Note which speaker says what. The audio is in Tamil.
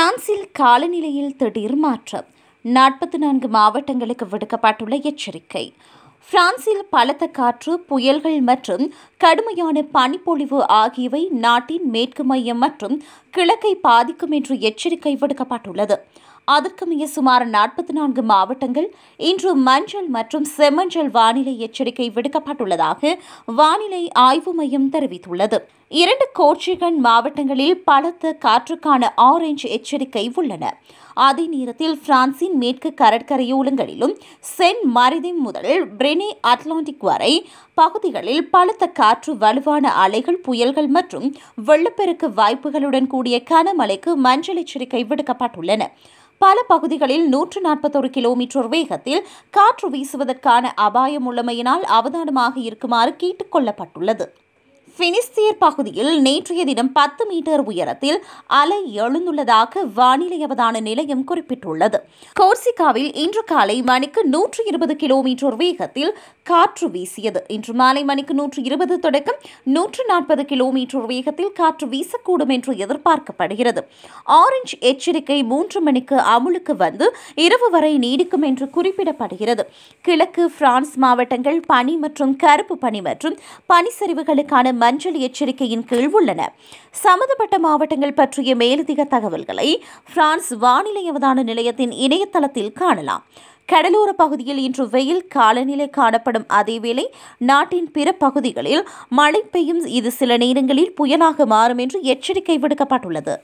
Speaker 1: பிரான்சில் காலநிலையில் திடீர் மாற்றம். நாற்பத்தி நான்கு மாவட்டங்களுக்கு விடுக்கப்பட்டுள்ள எச்சரிக்கை. பிரான்சில் பலத்த காற்று புயல்கள் மற்றும் கடுமையான பனிப்பொழிவு ஆகியவை நாட்டின் மேற்கு மையம் மற்றும் கிழக்கை பாதிக்கும் என்று எச்சரிக்கை விடுக்கப்பட்டுள்ளது. அதற்குமைய சுமார் நாற்பத்தி நான்கு மாவட்டங்கள் இன்று மஞ்சள் மற்றும் செம்மஞ்சள் வானிலை எச்சரிக்கை விடுக்கப்பட்டுள்ளதாக வானிலை ஆய்வு மையம் தெரிவித்துள்ளது. இரண்டு கோச்சிகன் மாவட்டங்களில் பலத்த காற்றுக்கான ஆரஞ்சு எச்சரிக்கை உள்ளன. அதே நேரத்தில் பிரான்சின் மேற்கு கடற்கரையோலங்களிலும் சென்ட் மரிதிம் முதல் பிரெனே அட்லாண்டிக் வரை பகுதிகளில் பலத்த காற்று வலுவான அலைகள் புயல்கள் மற்றும் வெள்ளப்பெருக்கு வாய்ப்புகளுடன் கூடிய கனமழைக்கு மஞ்சள் எச்சரிக்கை விடுக்கப்பட்டுள்ளன. பல பகுதிகளில் நூற்று நாற்பத்தொரு கிலோமீட்டர் வேகத்தில் காற்று வீசுவதற்கான அபாயம் உள்ளமையினால் அவதானமாக இருக்குமாறு கேட்டுக் கொள்ளப்பட்டுள்ளது. பினிஸ்தியர் பகுதியில் நேற்றைய தினம் பத்து மீட்டர் உயரத்தில் அலை எழுந்துள்ளதாக வானிலை அவதான நிலையம் குறிப்பிட்டுள்ளது. கோர்சிகாவில் இன்று காலை மணிக்கு நூற்று இருபது கிலோமீட்டர் வேகத்தில் காற்று வீசியது. இன்று மாலை மணிக்கு நூற்று இருபது தொடக்கம் நூற்று நாற்பது கிலோமீட்டர் வேகத்தில் காற்று வீசக்கூடும் என்று எதிர்பார்க்கப்படுகிறது. ஆரஞ்சு எச்சரிக்கை மூன்று மணிக்கு அமுலுக்கு வந்து இரவு வரை நீடிக்கும் என்று குறிப்பிடப்படுகிறது. கிழக்கு பிரான்ஸ் மாவட்டங்கள் பனி மற்றும் கருப்பு பனி மற்றும் பனிச்சரிவுகளுக்கான மஞ்சள் எச்சரிக்கையின் கீழ் உள்ளன. சம்பந்தப்பட்ட மாவட்டங்கள் பற்றிய மேலதிக தகவல்களை பிரான்ஸ் வானிலை அவதான நிலையத்தின் இணையதளத்தில் காணலாம். கடலோர பகுதியில் இன்று வெயில் காலநிலை காணப்படும். அதேவேளை நாட்டின் பிற பகுதிகளில் மழை பெய்யும். இது சில நேரங்களில் புயலாக மாறும் என்று எச்சரிக்கை விடுக்கப்பட்டுள்ளது.